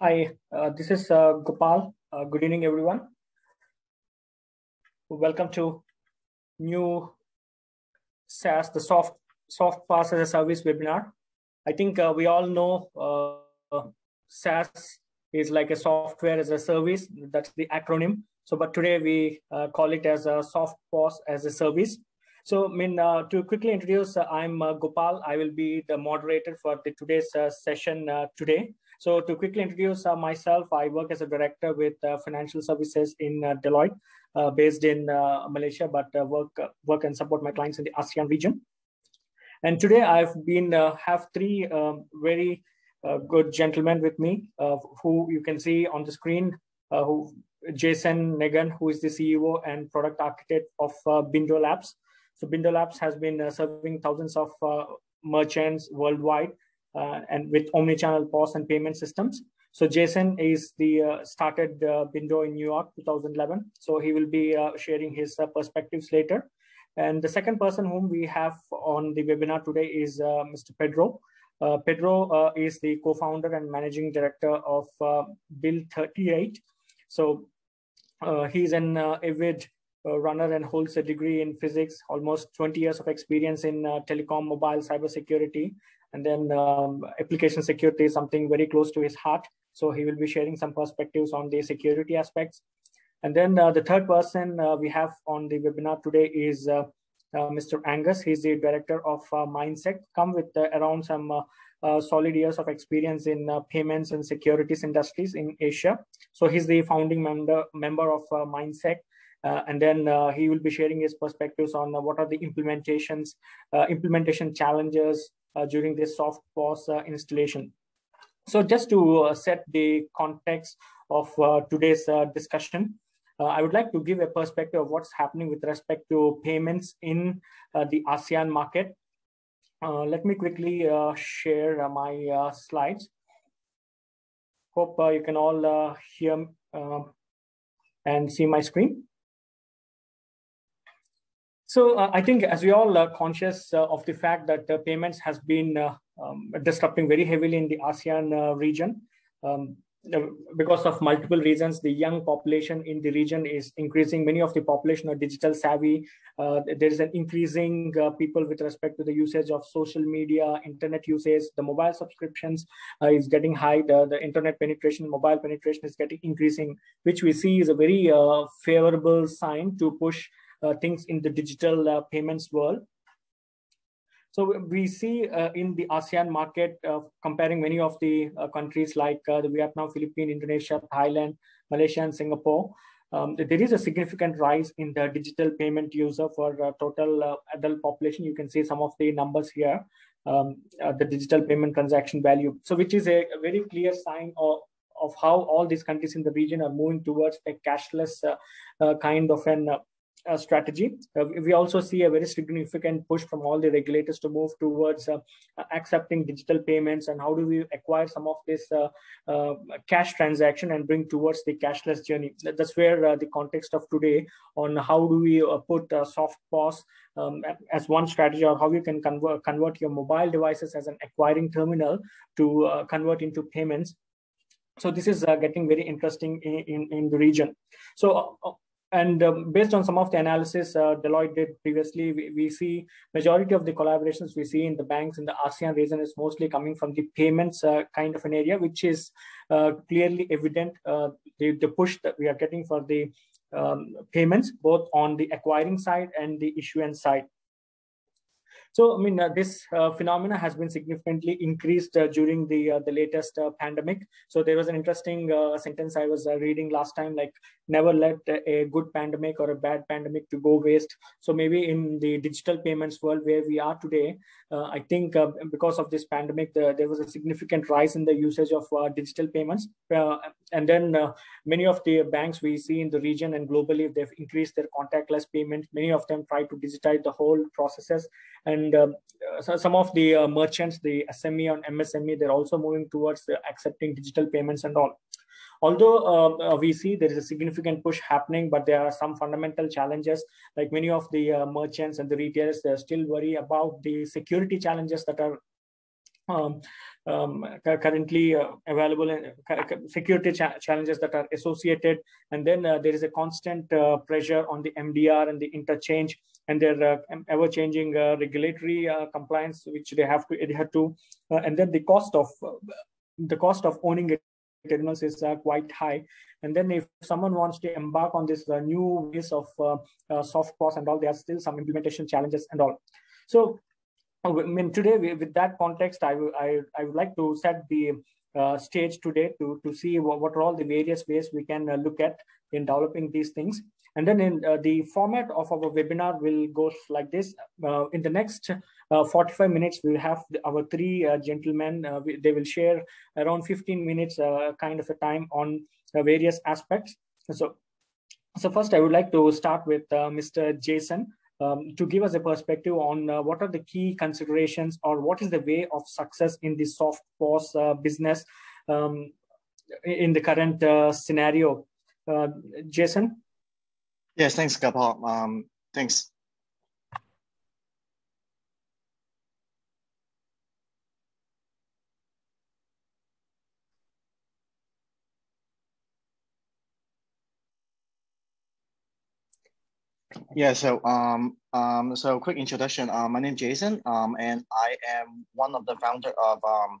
Hi, uh, this is uh, Gopal. Uh, good evening, everyone. Welcome to new SaaS, the soft soft POS as a service webinar. I think uh, we all know uh, SaaS is like a software as a service. That's the acronym. So, but today we uh, call it as a soft POS as a service. So, I mean, to quickly introduce, I'm Gopal. I will be the moderator for the today's session today. So, to quickly introduce uh, myself, I work as a director with financial services in Deloitte, based in Malaysia, but work work and support my clients in the ASEAN region. And today, I've been have three um, very good gentlemen with me, who you can see on the screen, who Jason Negan, who is the CEO and product architect of Bindo Labs. So Bindo Labs has been uh, serving thousands of uh, merchants worldwide uh, and with omni-channel POS and payment systems. So Jason is the uh, started uh, Bindo in New York 2011. So he will be uh, sharing his perspectives later. And the second person whom we have on the webinar today is Mr. Pedro. Pedro is the co-founder and managing director of Build 38. So he's an avid runner and holds a degree in physics, almost 20 years of experience in uh, telecom, mobile, cybersecurity, and then um, application security is something very close to his heart. So he will be sharing some perspectives on the security aspects. And then uh, the third person uh, we have on the webinar today is uh, uh, Mr. Angus. He's the director of uh, Minesec, come with around some solid years of experience in payments and securities industries in Asia. So he's the founding member, member of Minesec. uh, and then uh, he will be sharing his perspectives on uh, what are the implementations, implementation challenges Uh, during this soft POS uh, installation. So just to uh, set the context of today's discussion, uh, I would like to give a perspective of what's happening with respect to payments in uh, the ASEAN market. Uh, let me quickly share my slides. Hope you can all hear um, and see my screen. So uh, I think as we all are conscious uh, of the fact that uh, payments has been uh, um, disrupting very heavily in the ASEAN uh, region, um, because of multiple reasons, the young population in the region is increasing. Many of the population are digital savvy. Uh, there is an increasing people with respect to the usage of social media, internet usage. The mobile subscriptions is getting high. The, the internet penetration, mobile penetration is getting increasing, which we see is a very favorable sign to push uh, things in the digital uh, payments world. So we see uh, in the ASEAN market, uh, comparing many of the uh, countries like uh, the Vietnam, Philippines, Indonesia, Thailand, Malaysia, and Singapore, um, there is a significant rise in the digital payment user for total adult population. You can see some of the numbers here, um, the digital payment transaction value. So which is a, a, very clear sign of, of how all these countries in the region are moving towards a cashless kind of an uh, strategy. Uh, we also see a very significant push from all the regulators to move towards uh, accepting digital payments and how do we acquire some of this uh, uh, cash transaction and bring towards the cashless journey. That's where uh, the context of today on how do we put soft POS um, as one strategy or how you can convert, convert your mobile devices as an acquiring terminal to convert into payments so this is uh, getting very interesting in, in, in the region. So uh, and um, based on some of the analysis uh, Deloitte did previously, we, we, see majority of the collaborations we see in the banks in the ASEAN region is mostly coming from the payments uh, kind of an area, which is uh, clearly evident. Uh, the, the push that we are getting for the um, payments, both on the acquiring side and the issuance side. So, I mean, uh, this uh, phenomena has been significantly increased uh, during the uh, the latest uh, pandemic. So, there was an interesting uh, sentence I was reading last time, like never let a good pandemic or a bad pandemic to go waste. So, maybe in the digital payments world where we are today, I think because of this pandemic, the, there was a significant rise in the usage of digital payments, and then many of the banks we see in the region and globally they've increased their contactless payment. Many of them try to digitize the whole processes and and uh, so some of the uh, merchants, the SME and MSME, they're also moving towards accepting digital payments and all. Although uh, we see there is a significant push happening, but there are some fundamental challenges. Like many of the merchants and the retailers, they're still worried about the security challenges that are um, um, currently uh, available and security cha challenges that are associated. And then uh, there is a constant uh, pressure on the MDR and the interchange and their uh, ever-changing uh, regulatory compliance, which they have to adhere to. and then the cost of the cost of owning it terminals is uh, quite high. And then if someone wants to embark on this uh, new ways of uh, soft POS and all, there are still some implementation challenges and all. So I mean, today with that context, I, I, I would like to set the uh, stage today to, to see what, what, are all the various ways we can uh, look at in developing these things. And then in uh, the format of our webinar will go like this. in the next 45 minutes, we'll have our three gentlemen. We, they will share around 15 minutes kind of a time on various aspects. So, so first I would like to start with Mr. Jason um, to give us a perspective on uh, what are the key considerations or what is the way of success in the soft POS uh, business um, in the current uh, scenario. Uh, Jason? Yes, thanks, Gopal. Um, thanks. Yeah, so um, um, so quick introduction. Uh, my name is Jason, um, and I am one of the founder of um,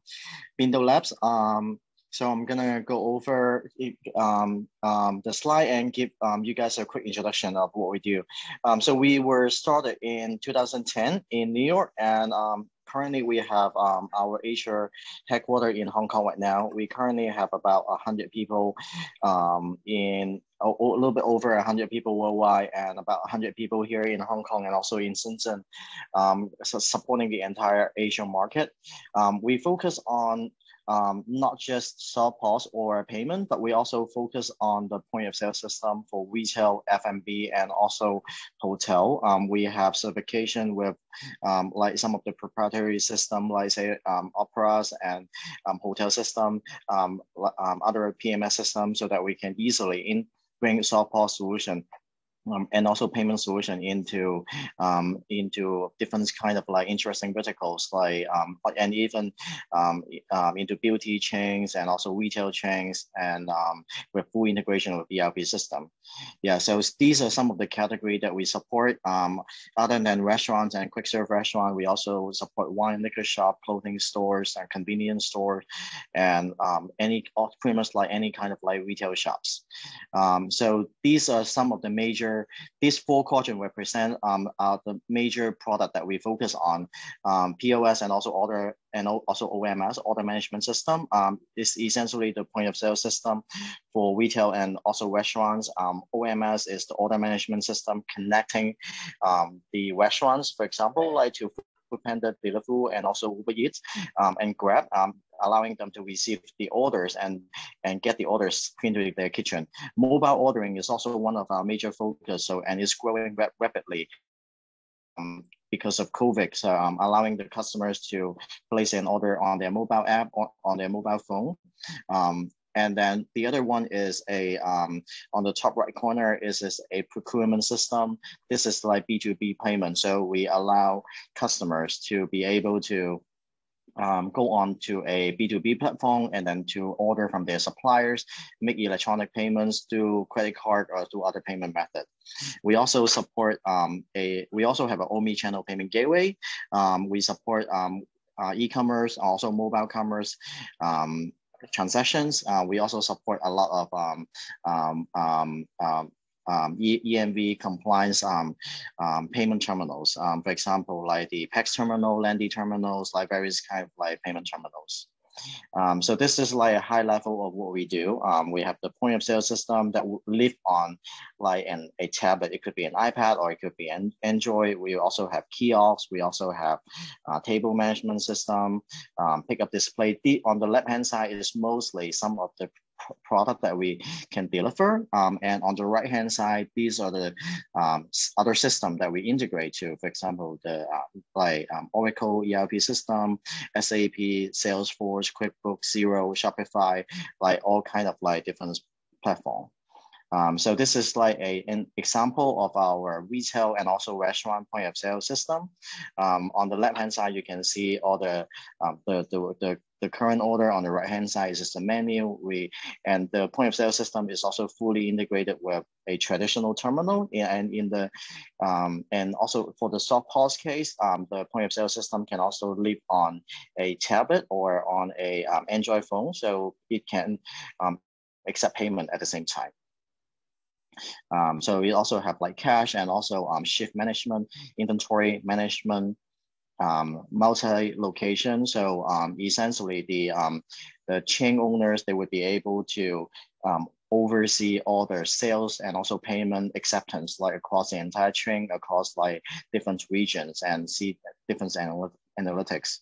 Bindo Labs. Um, so I'm gonna go over um, um, the slide and give um, you guys a quick introduction of what we do. Um, so we were started in 2010 in New York, and um, currently we have um, our Asia headquarters in Hong Kong right now. We currently have about 100 people in a, a, little bit over 100 people worldwide and about 100 people here in Hong Kong and also in Shenzhen, so supporting the entire Asian market. We focus on um, not just soft POS or payment, but we also focus on the point of sale system for retail, F&B, also hotel. Um, we have certification with um, like some of the proprietary system, like say um, operas and um, hotel system, um, other PMS systems, so that we can easily in bring soft POS solution um, and also payment solution into um, into different kind of like interesting verticals like um, and even um, um, into beauty chains and also retail chains and um, with full integration with ERP system. Yeah, so these are some of the category that we support. other than restaurants and quick serve restaurant, we also support wine liquor shop, clothing stores, and convenience stores, and any pretty much like any kind of like retail shops. so these are some of the major these four quadrant represent um, are the major product that we focus on. Um, POS and also order and also OMS, order management system, um, is essentially the point of sale system for retail and also restaurants. Um, OMS is the order management system connecting um, the restaurants, for example, like to Foodpanda, Deliveroo, and also Uber Eats um, and Grab. Um, allowing them to receive the orders and, and get the orders into their kitchen. Mobile ordering is also one of our major focus, so and it's growing rap rapidly. Um, because of COVID, so um, allowing the customers to place an order on their mobile app or on their mobile phone. Um, and then the other one is a, um, on the top right corner is, is a procurement system. This is like B2B payment. So we allow customers to be able to um, go on to a B2B platform and then to order from their suppliers, make electronic payments through credit card or through other payment method. We also support um, a, we also have an omni-channel payment gateway. Um, we support um, uh, e-commerce, also mobile commerce, um, transactions. Uh, we also support a lot of um, um, um, um EMV compliance um, um, payment terminals. Um, for example, like the PAX terminal, Landi terminals, like various kind of like payment terminals. Um, so this is like a high level of what we do. Um, we have the point of sale system that live on like an, a tablet. It could be an iPad or it could be an Android. We also have kiosks. We also have uh, table management system, pickup display. The, on the left hand side is mostly some of the product that we can deliver. Um, and on the right hand side, these are the um, other system that we integrate to, for example, the uh, like um, Oracle ERP system, SAP, Salesforce, QuickBooks, Xero, Shopify, like all kind of like different platform. Um, so this is like a, an example of our retail and also restaurant point of sale system. Um, on the left hand side, you can see all the, um, the, the, the, the current order on the right hand side is just the menu. We and the point of sale system is also fully integrated with a traditional terminal. And in the um, and also for the soft POS case, um, the point of sale system can also live on a tablet or on a um, Android phone, so it can um, accept payment at the same time. Um, so we also have like cash and also um, shift management, inventory management, um, multi-location. So um, essentially the, um, the chain owners, they would be able to um, oversee all their sales and also payment acceptance like across the entire chain, across like different regions and see different analytics.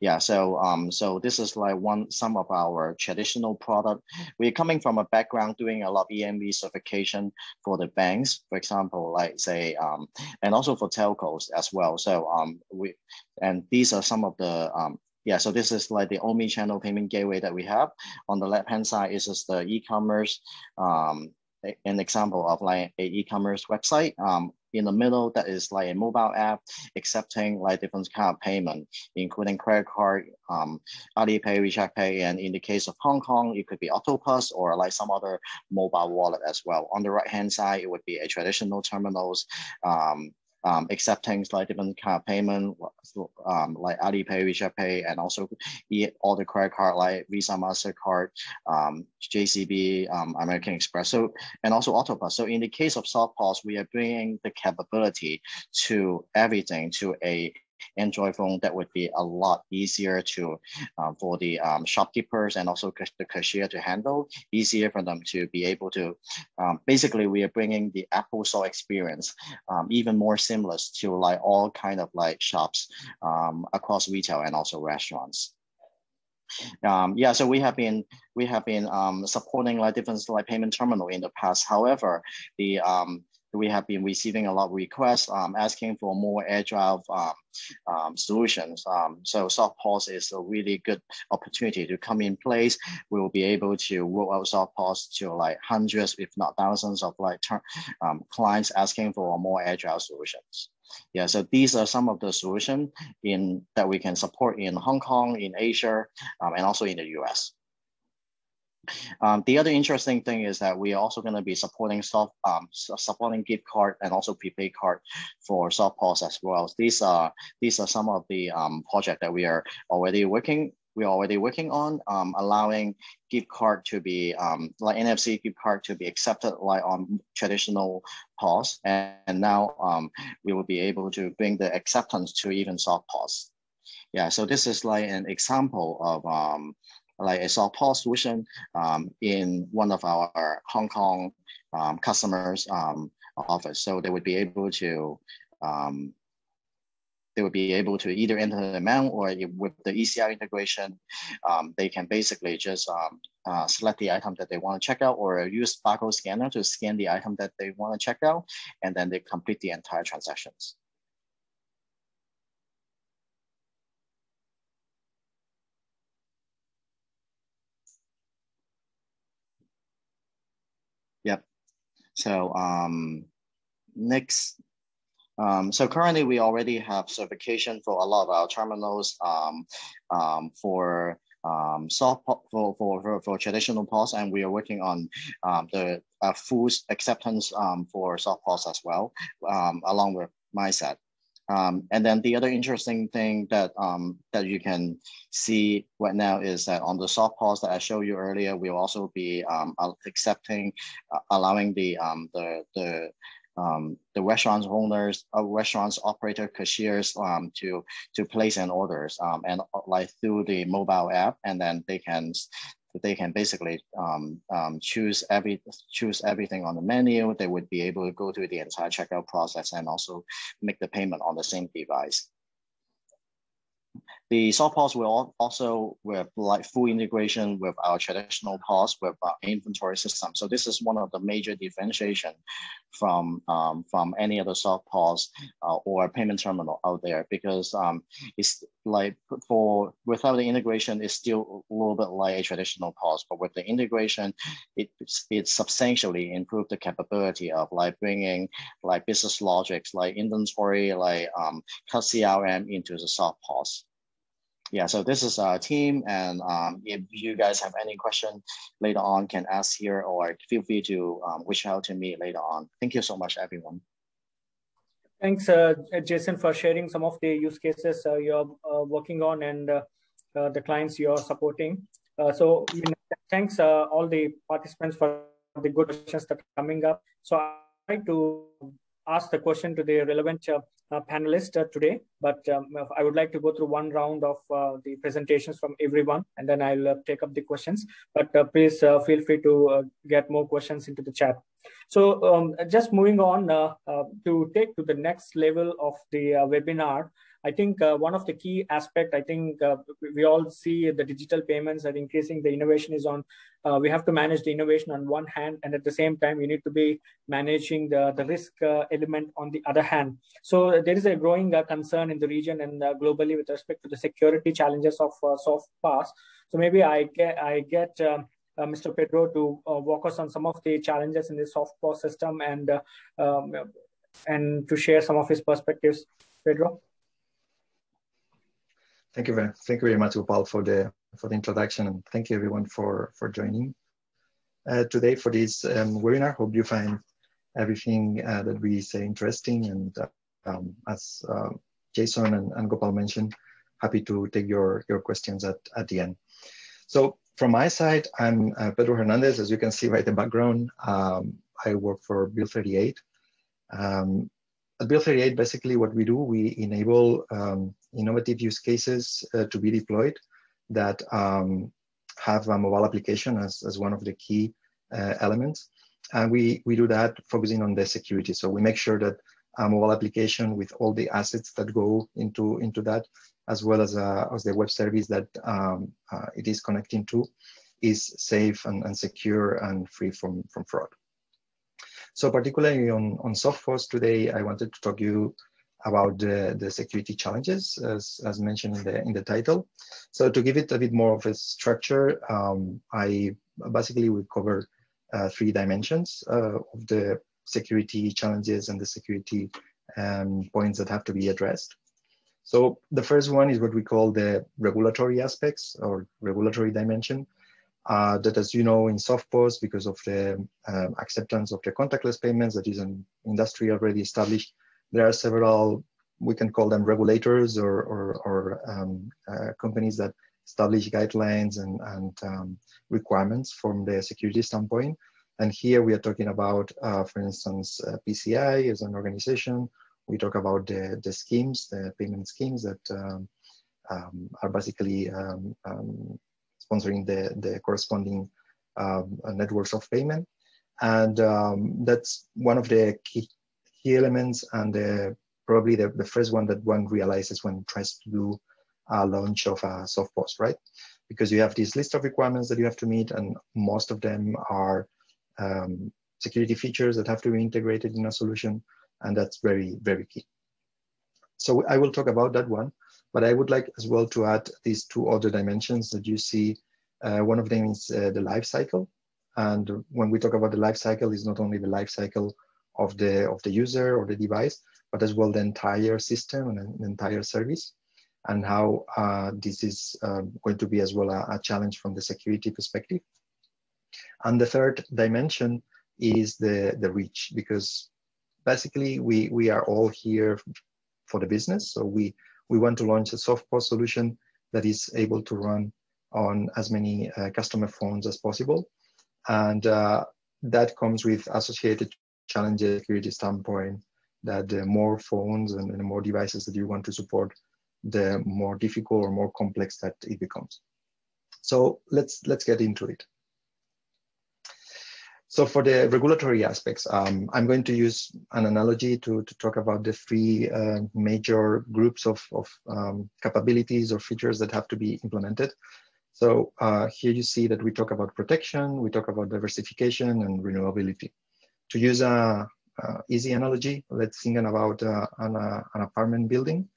Yeah, so um, so this is like one some of our traditional product. We're coming from a background doing a lot of EMV certification for the banks, for example, like say, um, and also for telcos as well. So um, we and these are some of the um, yeah. So this is like the omni-channel payment gateway that we have. On the left hand side is just the e-commerce um, an example of like a e-commerce website. Um, in the middle, that is like a mobile app accepting like different kind of payment, including credit card, um, Alipay, WeChat Pay, and in the case of Hong Kong, it could be Octopus or like some other mobile wallet as well. On the right hand side, it would be a traditional terminals, um, um, accepting like different kind of payment, um, like Alipay, WeChat Pay, and also all the credit card like Visa, Mastercard, um, JCB, um, American Express, so and also Octopus. So in the case of SoftPOS, we are bringing the capability to everything to a Android phone, that would be a lot easier to um, for the um, shopkeepers and also the cashier to handle, easier for them to be able to. Um, basically, we are bringing the Apple Store experience um, even more seamless to like all kind of like shops um, across retail and also restaurants. Um, yeah, so we have been we have been um, supporting like different like payment terminal in the past. However, the um, we have been receiving a lot of requests um, asking for more agile um, um, solutions. Um, so SoftPOS is a really good opportunity to come in place. We will be able to roll out SoftPOS to like hundreds, if not thousands of like um, clients asking for more agile solutions. Yeah, so these are some of the solutions in that we can support in Hong Kong, in Asia, and also in the US. Um, the other interesting thing is that we are also going to be supporting soft um, supporting gift card and also prepaid card for soft POS as well. These are these are some of the um, projects that we are already working we are already working on, um, allowing gift card to be um, like NFC gift card to be accepted like on traditional POS, and, and now um, we will be able to bring the acceptance to even soft POS. Yeah, so this is like an example of um, like a soft POS solution um, in one of our Hong Kong um, customers um, office. So they would be able to um, they would be able to either enter the amount or with the ECR integration, um, they can basically just um, uh, select the item that they want to check out or use barcode scanner to scan the item that they want to check out, and then they complete the entire transactions. Yep. So um, next, um, so currently we already have certification for a lot of our terminals um, um, for um, soft for, for, for, for, traditional POS, and we are working on um, the uh, full acceptance um, for soft POS as well, um, along with Minesec. Um, and then the other interesting thing that um, that you can see right now is that on the soft POS that I showed you earlier, we'll also be um, accepting, uh, allowing the um, the the um, the restaurants owners, uh, restaurants operator, cashiers um, to to place an orders and uh, like through the mobile app, and then they can they can basically um, um, choose every choose everything on the menu. They would be able to go through the entire checkout process and also make the payment on the same device. The soft POS will also with like full integration with our traditional POS with our inventory system. So this is one of the major differentiation from um, from any other soft POS uh, or payment terminal out there because um, it's like for without the integration, it's still a little bit like a traditional POS, but with the integration, it it substantially improved the capability of like bringing like business logics like inventory, like um, CRM into the soft POS. Yeah, so this is our team. And um, if you guys have any question later on, can ask here or feel free to um, reach out to me later on. Thank you so much, everyone. Thanks, uh, Jason, for sharing some of the use cases uh, you're uh, working on and uh, uh, the clients you're supporting. Uh, so thanks all the participants for the good questions that are coming up. So I'd like to ask the question to the relevant uh, panelists uh, today, but um, I would like to go through one round of uh, the presentations from everyone, and then I'll uh, take up the questions. But uh, please uh, feel free to get more questions into the chat. So um, just moving on to take to the next level of the webinar, I think uh, one of the key aspect, I think uh, we all see the digital payments are increasing. The innovation is on, uh, we have to manage the innovation on one hand, and at the same time, you need to be managing the, the risk uh, element on the other hand. So there is a growing uh, concern in the region and uh, globally with respect to the security challenges of soft POS. So maybe I get, I get um, Mr. Pedro to walk us on some of the challenges in the soft POS system and um, and to share some of his perspectives. Pedro. Thank you very, thank you very much, Gopal, for the for the introduction, and thank you everyone for for joining uh, today for this um, webinar. Hope you find everything uh, that we say interesting, and um, as uh, Jason and, and, Gopal mentioned, happy to take your your questions at at the end. So from my side, I'm uh, Pedro Hernandez, as you can see by the background. Um, I work for Build 38. Um, at Build 38, basically what we do, we enable um, innovative use cases uh, to be deployed that um, have a mobile application as, as one of the key uh, elements. And we, we do that focusing on the security. So we make sure that a mobile application with all the assets that go into, into that, as well as, uh, as the web service that um, uh, it is connecting to, is safe and, and secure and free from, from fraud. So particularly on, on SoftPOS today, I wanted to talk you about the, the security challenges as, as mentioned in the, in the title. So to give it a bit more of a structure, um, I basically will cover uh, three dimensions uh, of the security challenges and the security um, points that have to be addressed. So the first one is what we call the regulatory aspects or regulatory dimension. Uh, that, as you know, in SoftPOS, because of the um, acceptance of the contactless payments that is an industry already established, there are several, we can call them regulators or, or, or um, uh, companies that establish guidelines and, and um, requirements from the security standpoint. And here we are talking about, uh, for instance, uh, PCI as an organization. We talk about the, the schemes, the payment schemes that um, um are basically um, um, sponsoring the, the corresponding networks of payment. And that's one of the key key elements and uh, probably the, the first one that one realizes when tries to do a launch of a soft POS, right? Because you have this list of requirements that you have to meet and most of them are um, security features that have to be integrated in a solution and that's very, very key. So I will talk about that one, but I would like as well to add these two other dimensions that you see. Uh, one of them is uh, the life cycle. And when we talk about the life cycle, it's not only the life cycle of the of the user or the device, but as well the entire system and the entire service, and how uh, this is um, going to be as well a, a, challenge from the security perspective. And the third dimension is the the reach, because basically we we are all here for the business, so we we want to launch a soft solution that is able to run on as many uh, customer phones as possible. And uh, that comes with associated challenges security standpoint that the more phones and the more devices that you want to support, the more difficult or more complex that it becomes. So let's let's get into it. So for the regulatory aspects, um, I'm going to use an analogy to, to talk about the three uh, major groups of, of um, capabilities or features that have to be implemented. So uh, here you see that we talk about protection, we talk about diversification and renewability to use a, a easy analogy, let's think about uh, an, uh, an, apartment building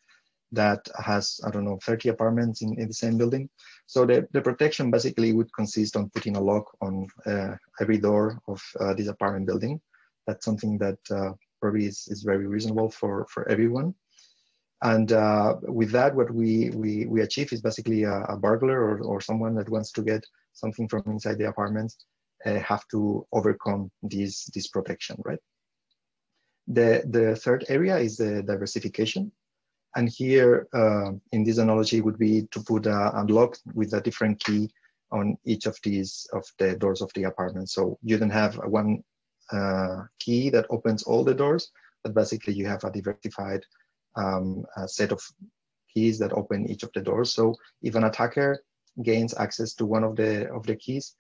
that has, I don't know, 30 apartments in, in the same building. So the, the protection basically would consist on putting a lock on uh, every door of uh, this apartment building. That's something that uh, probably is, is very reasonable for, for everyone. And uh, with that, what we, we, we achieve is basically a, a, burglar or, or someone that wants to get something from inside the apartment uh, have to overcome this, this protection, right? The, the third area is the diversification. And here uh, in this analogy would be to put a, a lock with a different key on each of these of the doors of the apartment. So you don't have one uh, key that opens all the doors, but basically you have a diversified um, a set of keys that open each of the doors. So if an attacker gains access to one of the of the keys,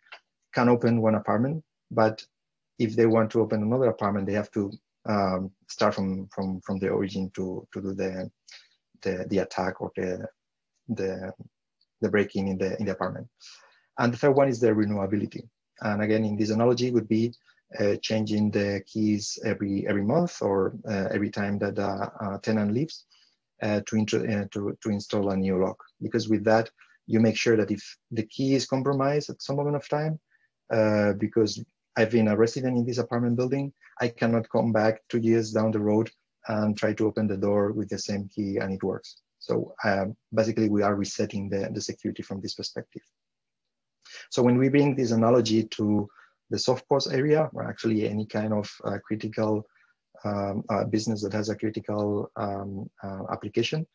can open one apartment, but if they want to open another apartment, they have to um, start from from from the origin to to do the the, the attack or the the the breaking in the in the apartment. And the third one is the renewability. And again, in this analogy, would be uh, changing the keys every every month or uh, every time that a tenant leaves uh, to, uh, to, to install a new lock. Because with that, you make sure that if the key is compromised at some moment of time, uh, because I've been a resident in this apartment building, I cannot come back two years down the road and try to open the door with the same key and it works. So um, basically we are resetting the, the security from this perspective. So when we bring this analogy to the soft POS area, or actually any kind of uh, critical um, uh, business that has a critical um, uh, application,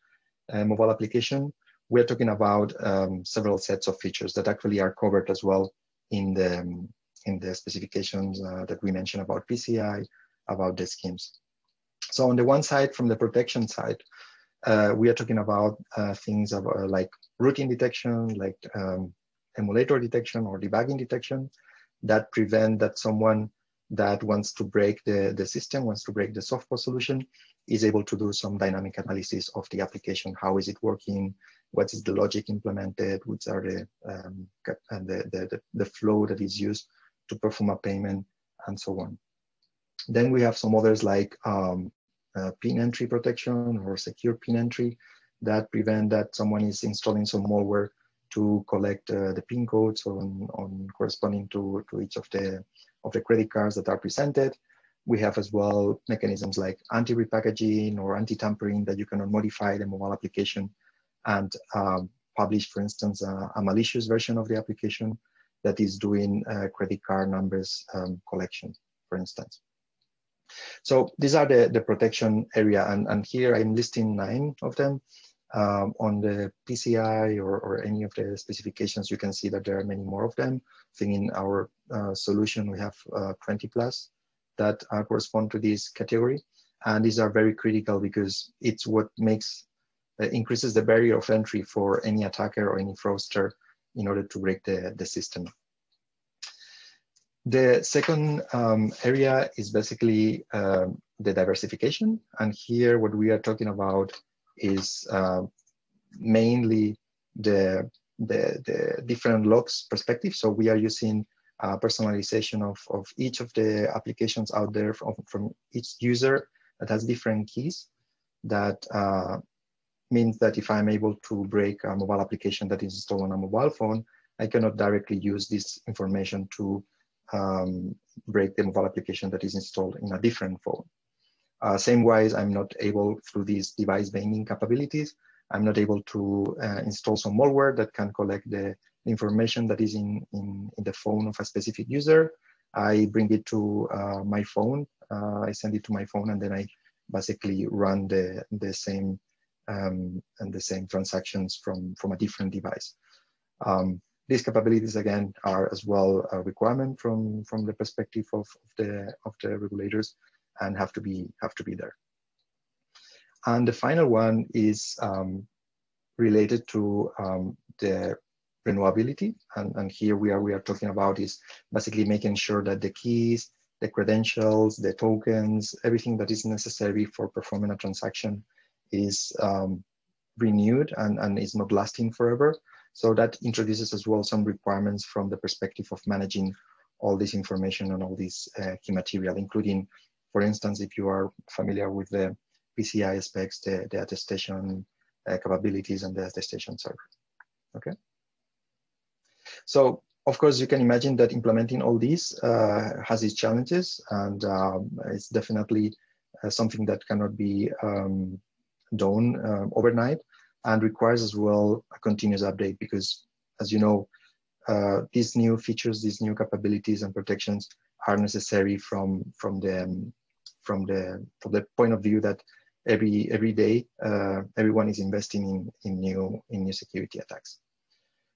mobile application, we're talking about um, several sets of features that actually are covered as well in the um, in the specifications uh, that we mentioned about PCI, about the schemes. So on the one side, from the protection side, uh, we are talking about uh, things about, like rooting detection, like um, emulator detection or debugging detection, that prevent that someone that wants to break the, the system, wants to break the software solution, is able to do some dynamic analysis of the application. How is it working? What is the logic implemented? Which are the, um, and the, the, the flow that is used to perform a payment and so on. Then we have some others like um, uh, pin entry protection or secure pin entry that prevent that someone is installing some malware to collect uh, the PIN codes on, on corresponding to, to each of the, of the credit cards that are presented. We have as well mechanisms like anti-repackaging or anti-tampering that you can modify the mobile application and um, publish, for instance, a, malicious version of the application that is doing uh, credit card numbers um, collection, for instance. So these are the, the protection area, and, and here I'm listing nine of them. Um, on the PCI or, or, any of the specifications, you can see that there are many more of them. I think in our uh, solution, we have uh, 20 plus that uh, correspond to this category. And these are very critical because it's what makes, uh, increases the barrier of entry for any attacker or any fraudster in order to break the, the system. The second um, area is basically um, the diversification. And here what we are talking about is uh, mainly the, the, the, different logs perspective. So we are using uh, personalization of, of each of the applications out there from, from each user that has different keys that uh, means that if I'm able to break a mobile application that is installed on a mobile phone, I cannot directly use this information to um, break the mobile application that is installed in a different phone. Uh, same wise, I'm not able through these device binding capabilities, I'm not able to uh, install some malware that can collect the information that is in, in, in, the phone of a specific user. I bring it to uh, my phone, uh, I send it to my phone, and then I basically run the, the same um, and the same transactions from, from a different device. Um, these capabilities again are as well a requirement from, from the perspective of, of, the, of the regulators and have to be have to be there. And the final one is um, related to um, the renewability. And, and here we are we are talking about is basically making sure that the keys, the credentials, the tokens, everything that is necessary for performing a transaction is um, renewed and, and is not lasting forever. So that introduces as well some requirements from the perspective of managing all this information and all this uh, key material, including for instance, if you are familiar with the PCI specs, the, the attestation uh, capabilities and the attestation server, okay? So of course, you can imagine that implementing all these uh, has its challenges and um, it's definitely uh, something that cannot be um, down um, overnight and requires as well a continuous update because as you know, uh, these new features, these new capabilities and protections are necessary from, from, the, um, from, the, from the point of view that every, every day uh, everyone is investing in, in, new, in new security attacks.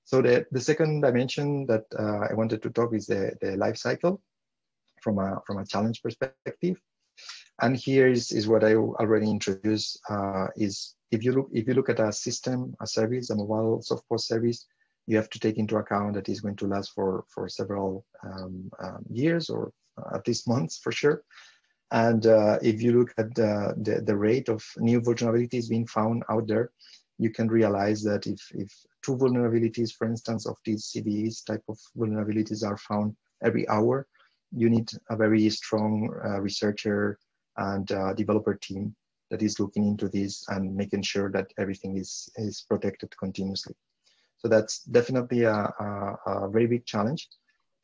So the, the second dimension that uh, I wanted to talk is the, the life cycle from a, from a challenge perspective. And here is, is what I already introduced uh, is if you look if you look at a system, a service, a mobile software service, you have to take into account that it's going to last for for several um, um, years or at least months for sure. And uh, if you look at the, the, the rate of new vulnerabilities being found out there, you can realize that if if two vulnerabilities, for instance, of these CVEs type of vulnerabilities are found every hour, you need a very strong uh, researcher and uh, developer team that is looking into this and making sure that everything is, is protected continuously. So that's definitely a, a, a very big challenge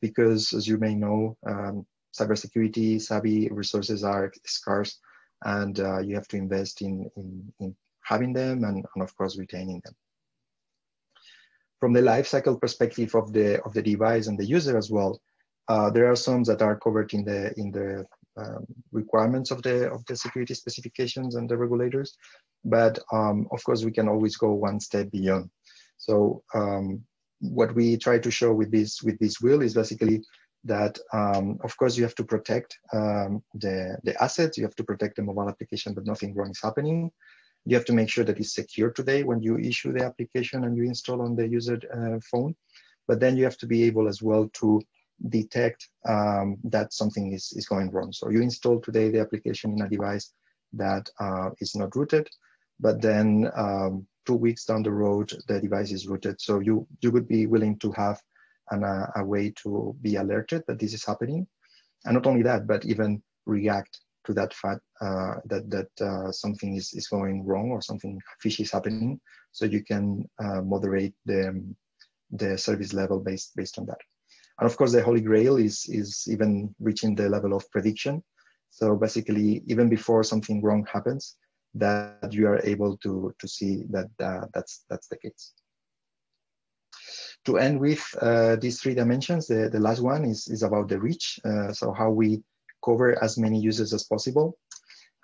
because as you may know, um, cybersecurity savvy resources are scarce and uh, you have to invest in, in, in having them and, and, of course retaining them. From the lifecycle perspective of the, of the device and the user as well, uh, there are some that are covered in the, in the um, requirements of the of the security specifications and the regulators. But um, of course, we can always go one step beyond. So um, what we try to show with this with this wheel is basically that um, of course you have to protect um, the the assets, you have to protect the mobile application, but nothing wrong is happening. You have to make sure that it's secure today when you issue the application and you install on the user uh, phone. But then you have to be able as well to detect um, that something is, is going wrong. So you install today the application in a device that uh, is not rooted, but then um, two weeks down the road, the device is rooted. So you, you would be willing to have an, uh, a way to be alerted that this is happening. And not only that, but even react to that fact uh, that, that uh, something is, is going wrong or something fishy is happening. So you can uh, moderate the, the service level based, based on that. And of course, the holy grail is, is even reaching the level of prediction. So basically, even before something wrong happens, that you are able to, to see that uh, that's, that's the case. To end with uh, these three dimensions, the, the last one is, is about the reach. Uh, so how we cover as many users as possible.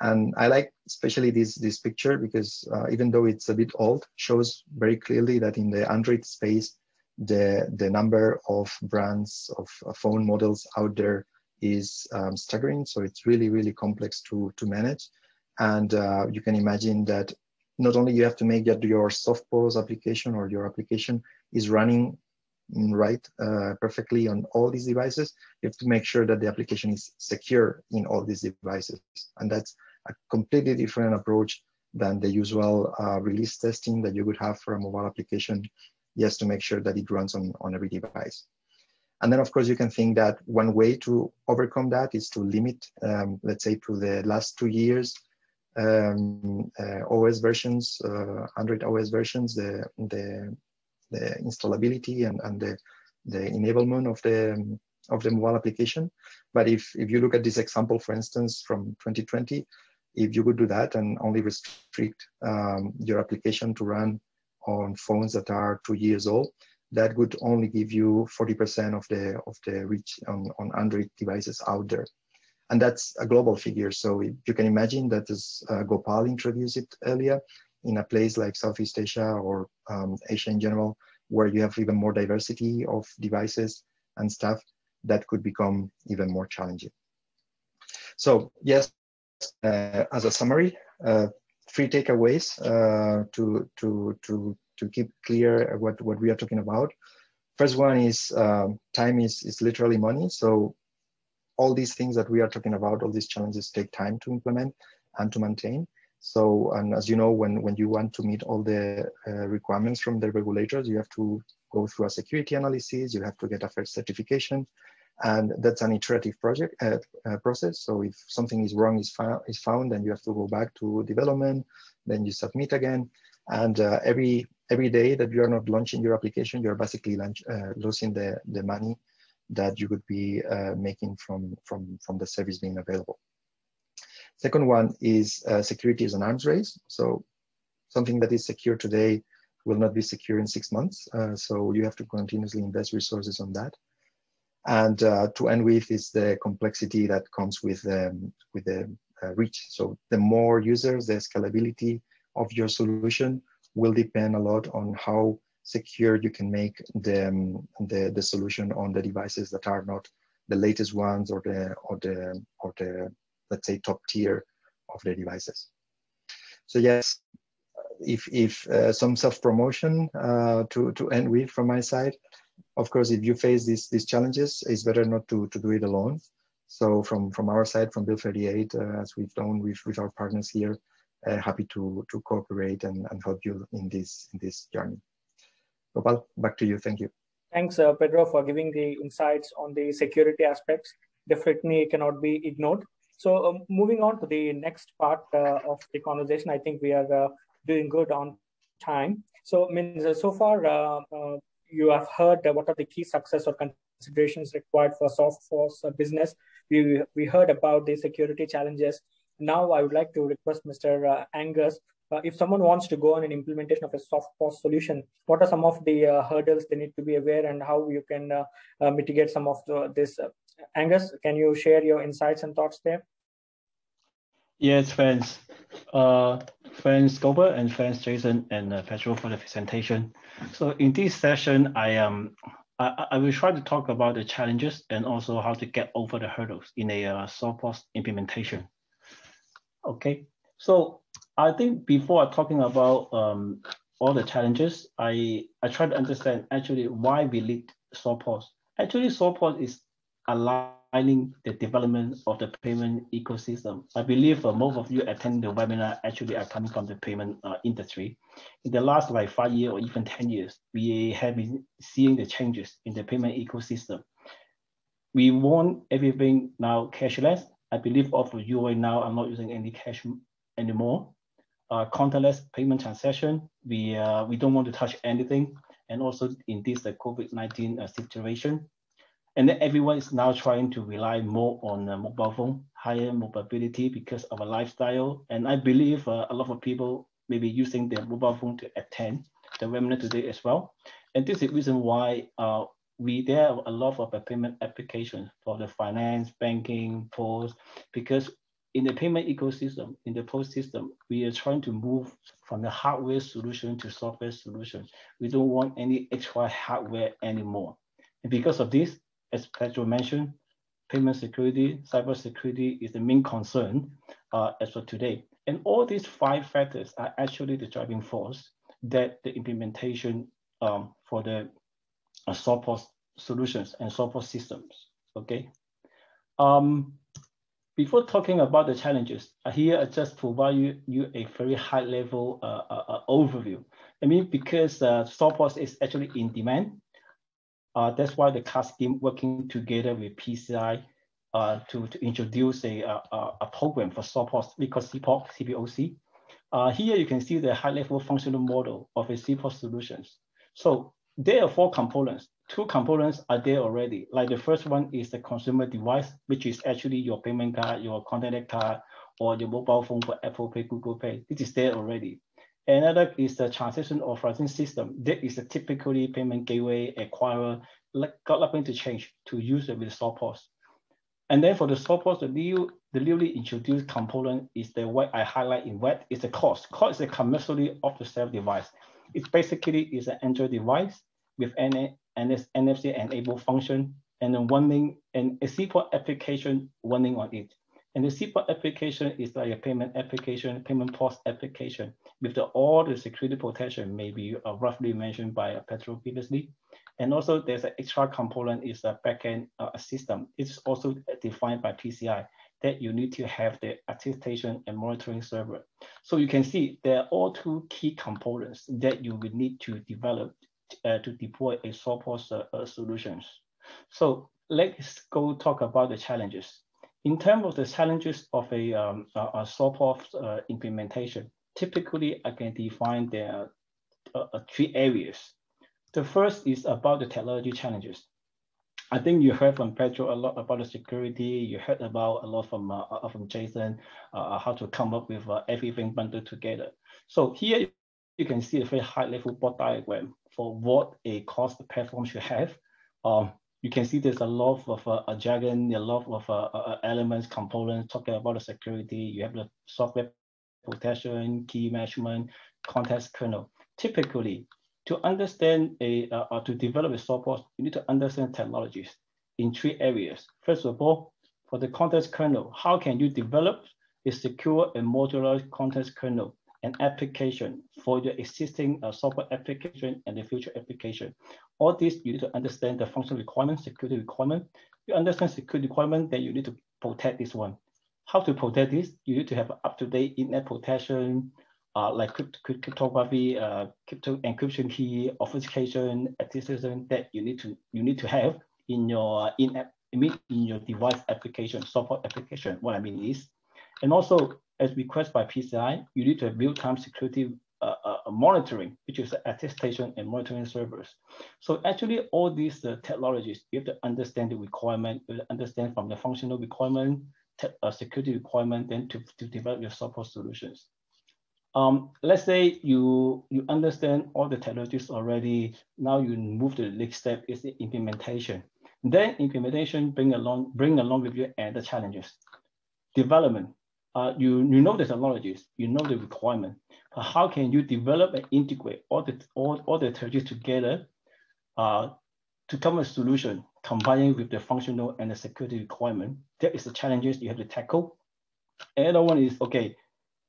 And I like especially this, this picture because uh, even though it's a bit old, shows very clearly that in the Android space, the, the number of brands of phone models out there is um, staggering. So it's really, really complex to, to manage. And uh, you can imagine that not only you have to make that your SoftPOS application or your application is running right uh, perfectly on all these devices, you have to make sure that the application is secure in all these devices. And that's a completely different approach than the usual uh, release testing that you would have for a mobile application just to make sure that it runs on, on every device. And then of course you can think that one way to overcome that is to limit, um, let's say to the last two years, um, uh, OS versions, uh, Android OS versions, the, the, the installability and, and the, the enablement of the, of the mobile application. But if, if you look at this example, for instance, from 2020, if you would do that and only restrict um, your application to run on phones that are two years old, that would only give you 40% of the of the reach on, on Android devices out there. And that's a global figure. So you can imagine that as uh, Gopal introduced it earlier, in a place like Southeast Asia or um, Asia in general, where you have even more diversity of devices and stuff, that could become even more challenging. So yes, uh, as a summary, uh, three takeaways uh, to, to, to, to keep clear what, what we are talking about. First one is um, time is, is literally money. So all these things that we are talking about, all these challenges take time to implement and to maintain. So, and as you know, when, when you want to meet all the uh, requirements from the regulators, you have to go through a security analysis, you have to get a first certification, and that's an iterative project uh, uh, process. So if something is wrong is, found, is found, then you have to go back to development, then you submit again. And uh, every every day that you are not launching your application, you're basically launch, uh, losing the, the money that you would be uh, making from, from, from the service being available. Second one is uh, security is an arms race. So something that is secure today will not be secure in six months. So you have to continuously invest resources on that. And uh, to end with is the complexity that comes with, um, with the uh, reach. So the more users, the scalability of your solution will depend a lot on how secure you can make the, um, the, the solution on the devices that are not the latest ones or the, or the, or the, let's say, top tier of the devices. So yes, if, if uh, some self-promotion uh, to, to end with from my side, of course, if you face these, these challenges, it's better not to, to do it alone. So from, from our side, from Build 38, uh, as we've done with, with our partners here, uh, happy to, to cooperate and, and help you in this, in this journey. Gopal, back to you. Thank you. Thanks, uh, Pedro, for giving the insights on the security aspects. Definitely cannot be ignored. So um, moving on to the next part uh, of the conversation, I think we are uh, doing good on time. So means so far uh, you have heard what are the key success or considerations required for soft POS business. We we heard about the security challenges. Now I would like to request Mr. Angus uh, if someone wants to go on an implementation of a soft POS solution, what are some of the uh, hurdles they need to be aware and how you can uh, uh mitigate some of the, this? Uh, Angus, can you share your insights and thoughts there? Yes, thanks. Thanks, Gilbert, and thanks, Jason and uh, Pedro for the presentation. So in this session, I um, I, I will try to talk about the challenges and also how to get over the hurdles in a uh, soft POS implementation. Okay, so I think before talking about um, all the challenges, I, I try to understand actually why we need soft POS. Actually, soft POS is aligning the development of the payment ecosystem. I believe uh, most of you attending the webinar actually are coming from the payment uh, industry. In the last like five years or even 10 years, we have been seeing the changes in the payment ecosystem. We want everything now cashless. I believe all of you right now are not using any cash anymore uh, contactless payment transaction. We uh, we don't want to touch anything, and also in this uh, COVID-19 uh, situation, and then everyone is now trying to rely more on uh, mobile phone, higher mobility because of a lifestyle. And I believe uh, a lot of people may be using their mobile phone to attend the webinar today as well. And this is the reason why uh, we there are a lot of payment applications for the finance, banking, post, because in the payment ecosystem, in the post system, we are trying to move from the hardware solution to software solution. We don't want any extra hardware anymore. And because of this, as Pedro mentioned, payment security, cyber security is the main concern uh, as for today. And all these five factors are actually the driving force that the implementation um, for the uh, software solutions and software systems, okay? Um, before talking about the challenges, here I just provide you, you a very high level uh, uh, uh overview. I mean, because uh, soft POS is actually in demand, uh, that's why the CAS team working together with PCI uh, to, to introduce a, a, a program for soft POS because CPOC, CPOC. Uh, here you can see the high level functional model of a CPOC solutions. So there are four components two components are there already. Like the first one is the consumer device, which is actually your payment card, your contact card, or your mobile phone for Apple Pay, Google Pay. This is there already. Another is the transaction authorization system. That is a typically payment gateway acquirer got nothing to change to use it with soft POS. And then for the soft POS, the new the newly introduced component is the what I highlight in red is the COTS. COTS is a commercially off-the-shelf device. It basically is an Android device with and NFC enable function and then running and a CPOC application running on it. And the CPOC application is like a payment application, payment post application with the, all the security protection maybe uh, roughly mentioned by Pedro previously. And also there's an extra component is a backend uh, system. It's also defined by PCI that you need to have the attestation and monitoring server. So you can see there are all two key components that you will need to develop uh, to deploy a soft POS uh, solutions. So let's go talk about the challenges. In terms of the challenges of a, um, a, a uh, implementation, typically I can define there are uh, three areas. The first is about the technology challenges. I think you heard from Pedro a lot about the security. You heard about a lot from uh, from Jason uh, how to come up with uh, everything bundled together. So here you can see a very high level board diagram for what a COTS platform should have. Um, you can see there's a lot of uh, a jargon, a lot of uh, uh, elements, components talking about the security. You have the software protection, key management, context kernel. Typically, to understand a, uh, or to develop a software, you need to understand technologies in three areas. First of all, for the context kernel, how can you develop a secure and modular context kernel and application for your existing uh, software application and the future application? All this, you need to understand the functional requirement, security requirement. You understand security requirement, then you need to protect this one. How to protect this? You need to have up-to-date internet protection, uh, like cryptography, uh, crypto encryption key, authentication, attestation that you need to you need to have in your in app in your device application, software application. What I mean is, and also as requested by PCI, you need to have real-time security uh, uh, monitoring, which is attestation and monitoring servers. So actually all these uh, technologies, you have to understand the requirement, you understand from the functional requirement, uh, security requirement, then to, to develop your software solutions. Um, let's say you you understand all the technologies already. Now you move to the next step is the implementation. Then implementation bring along bring along with you other challenges. Development. Uh, you you know the technologies, you know the requirement. But how can you develop and integrate all the all, all the technologies together uh, to come a solution combining with the functional and the security requirement? That is the challenges you have to tackle. Another one is okay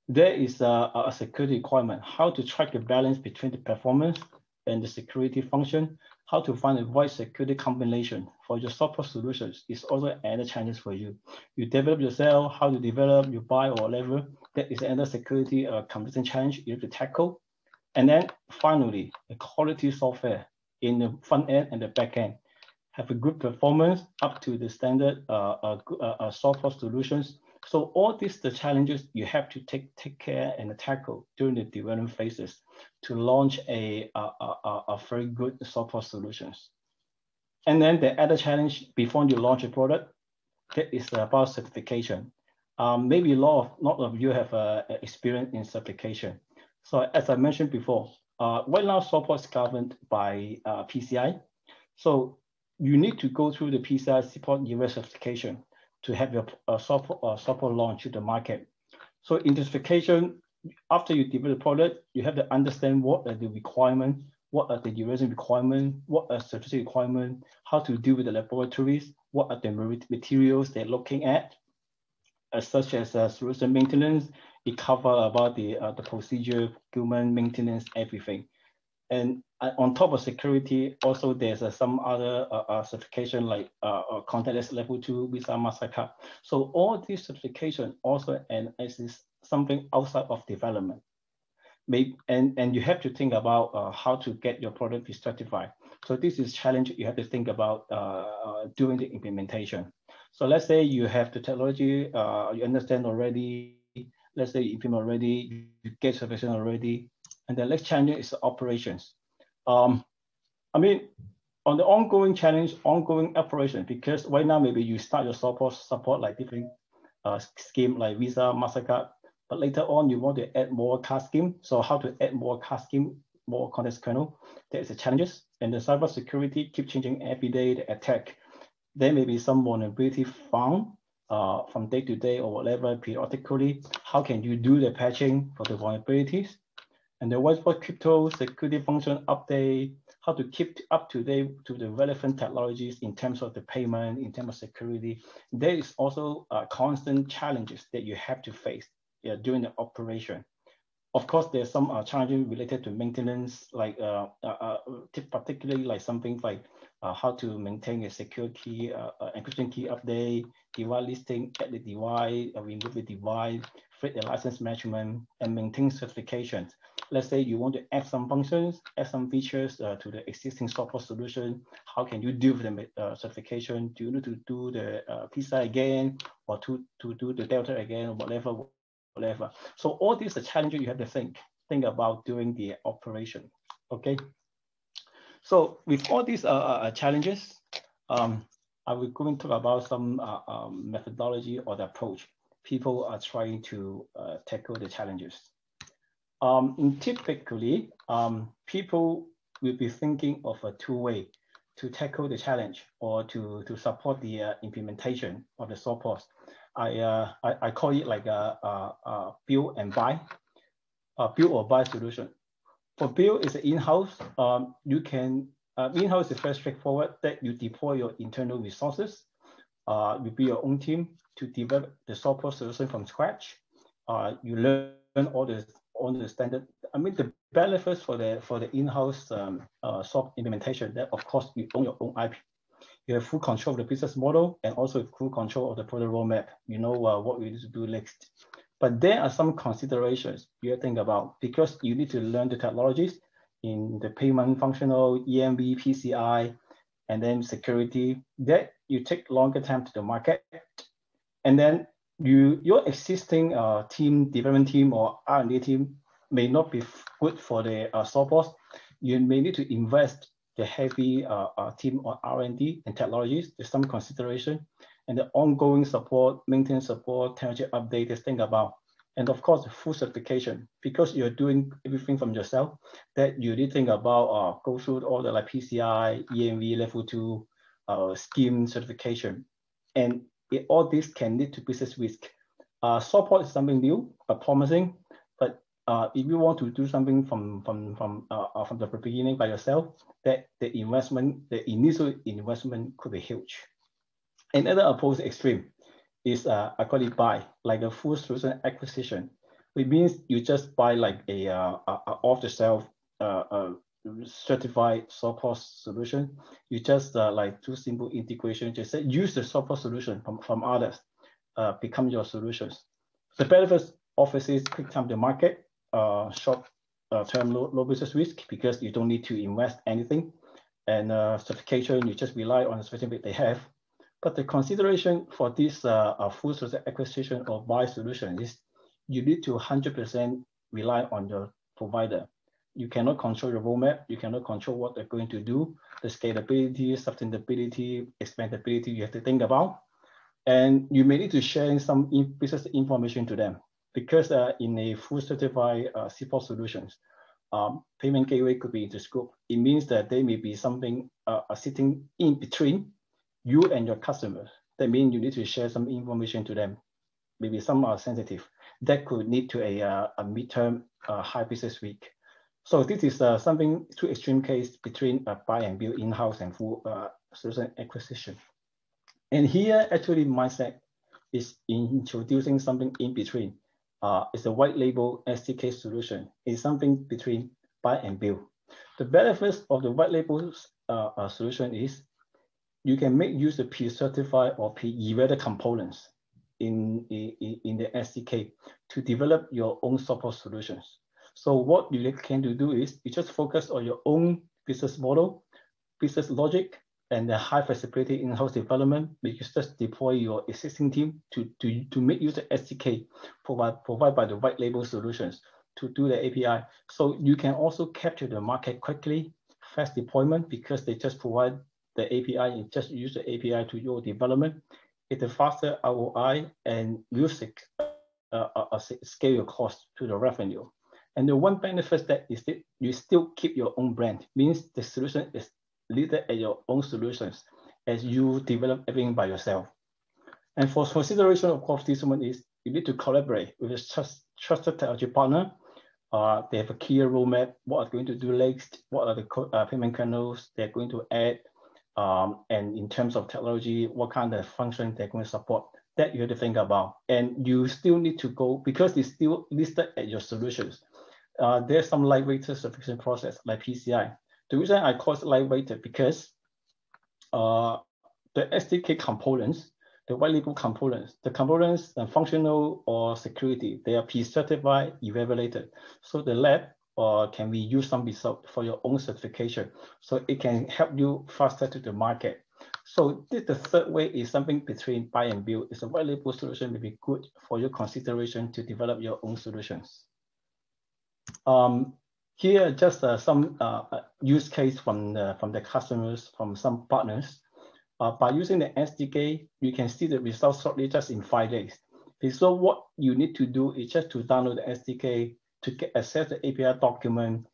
there is a, a security requirement, how to track the balance between the performance and the security function, how to find the right security combination for your software solutions is also another challenge for you. You develop yourself, how to develop, you buy or whatever, that is another security uh, combination challenge you have to tackle. And then finally, the quality software in the front end and the back end have a good performance up to the standard uh, uh, uh, uh software solutions so all these the challenges you have to take take care and tackle during the development phases to launch a, a, a, a very good software solutions. And then the other challenge before you launch a product that is about certification. Um, maybe a lot of, lot of you have uh, experience in certification. So as I mentioned before, uh, right now software is governed by uh, PCI. So you need to go through the PCI support US certification to have your uh, software, uh, software launch to the market. So in this identification, after you develop the product, you have to understand what are the requirements, what are the duration requirements, what are certificate requirements, how to deal with the laboratories, what are the materials they're looking at, uh, such as uh, solution maintenance, it cover about the, uh, the procedure, human maintenance, everything. And on top of security, also there's uh, some other uh, uh certification like uh, uh contactless level two Visa Mastercard. So all these certification also and is something outside of development. Maybe, and, and you have to think about uh, how to get your product certified. So this is challenge you have to think about during the implementation. So let's say you have the technology, you understand already, let's say you implement already, you get certification already, and the next challenge is operations. Um, I mean, on the ongoing challenge, ongoing operation, because right now maybe you start your support support like different uh, scheme like Visa, Mastercard, but later on you want to add more card scheme. So how to add more card scheme, more context kernel? There is a challenges, and the cyber security keep changing every day. The attack, there may be some vulnerability found uh, from day to day or whatever periodically. How can you do the patching for the vulnerabilities? And the white-box crypto security function update, how to keep up to date to the relevant technologies in terms of the payment, in terms of security. There is also uh, constant challenges that you have to face yeah, during the operation. Of course, there's some uh, challenges related to maintenance, like uh, uh, uh particularly like something like uh, how to maintain a secure key, encryption key update, device listing, add the device, remove the device, fit the license management, and maintain certifications let's say you want to add some functions, add some features uh, to the existing software solution. How can you do the uh, certification? Do you need to do the uh, PCI again or to, to do the Delta again, or whatever, whatever. So all these are challenges you have to think, think about doing the operation, okay? So with all these uh, uh, uh challenges, um, I will go and talk about some uh, um, methodology or the approach people are trying to tackle the challenges. Um, typically, um, people will be thinking of a two-way to tackle the challenge or to, to support the uh, implementation of the soft POS. I, uh, I, I, call it like a, a, a build and buy, a build or buy solution. For build is in-house. Um, you can, uh, in-house is very straightforward that you deploy your internal resources. Uh, you build your own team to develop the soft POS solution from scratch. Uh, you learn all the all the standard. I mean, the benefits for the for the in-house um, uh, implementation that of course you own your own IP. You have full control of the business model and also full control of the product roadmap. You know uh, what to do next. But there are some considerations you think about because you need to learn the technologies in the payment functional, EMV, PCI, and then security that you take longer time to the market. And then you your existing uh, team, development team or R&D team may not be good for the uh, software. You may need to invest the heavy uh, uh, team on R&D and technologies. There's some consideration and the ongoing support, maintenance support, technology update think about. And of course, the full certification, because you're doing everything from yourself, that you need to think about, uh, go through all the like PCI, EMV level two, uh, scheme certification. And it, all this can lead to business risk. Uh, support is something new, but promising. But uh, if you want to do something from from from uh, uh from the beginning by yourself, that the investment, the initial investment could be huge. Another opposed extreme is uh, I call it buy, like a full solution acquisition. It means you just buy like a, uh, a off-the-shelf uh, uh, certified software solution. You just uh, like do simple integration, just say, use the software solution from, from others, uh, become your solutions. The benefits is quick time to market, uh, short uh, term low, low business risk because you don't need to invest anything. And uh, certification, you just rely on the certificate they have. But the consideration for this uh, full solution acquisition or buy solution is you need to 100% rely on your provider you cannot control your roadmap. You cannot control what they're going to do. The scalability, sustainability, expandability, you have to think about. And you may need to share some business information to them because uh, in a full certified uh, solutions, um, payment gateway could be into scope. It means that there may be something uh, sitting in between you and your customers. That means you need to share some information to them. Maybe some are sensitive. That could lead to a, uh, a midterm uh, high business week. So this is uh, something two extreme case between uh, buy and build in-house and full uh, solution acquisition. And here actually Minesec is introducing something in between. Uh, it's a white label SDK solution. It's something between buy and build. The benefits of the white label uh, uh, solution is you can make use of pre-certified or pre-evaluated components in, in, in the SDK to develop your own software solutions. So what you can do is you just focus on your own business model, business logic, and the high flexibility in-house development. You just deploy your existing team to, to, to make use of SDK provide, provide by the white label solutions to do the API. So you can also capture the market quickly, fast deployment because they just provide the API and just use the API to your development. It's a faster ROI and music uh, uh, scale your cost to the revenue. And the one benefit that is that you still keep your own brand, means the solution is leader at your own solutions as you develop everything by yourself. And for consideration of course, this one is you need to collaborate with a trust, trusted technology partner. Uh, they have a clear roadmap, what are going to do next, what are the uh, payment channels they're going to add, um, and in terms of technology, what kind of function they're going to support. That you have to think about. And you still need to go, because it's still listed at your solutions, uh, there's some lightweight certification process like PCI. The reason I call it lightweight because uh, the SDK components, the white label components, the components and functional or security, they are pre-certified, evaluated. So the lab uh, can we use some result for your own certification. So it can help you faster to the market. So this, the third way is something between buy and build. It's a white label solution may be good for your consideration to develop your own solutions. Um, here, just uh, some uh, uh, use case from the, from the customers, from some partners. Uh, by using the SDK, you can see the results shortly just in five days. So what you need to do is just to download the SDK to get access to API document,